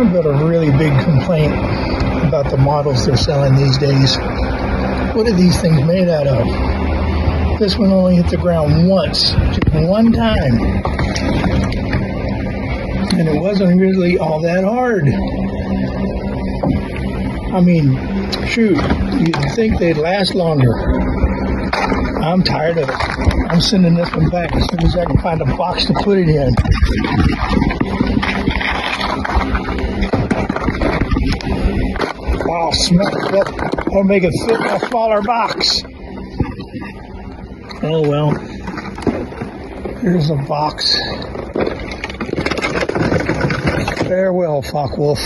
I've got a really big complaint about the models they're selling these days. What are these things made out of? This one only hit the ground once, just one time. And it wasn't really all that hard. I mean, shoot, you'd think they'd last longer. I'm tired of it. I'm sending this one back as soon as I can find a box to put it in. I'll smash it or make it fit in a smaller box. Oh well. Here's a box. Farewell, Focke-Wulf.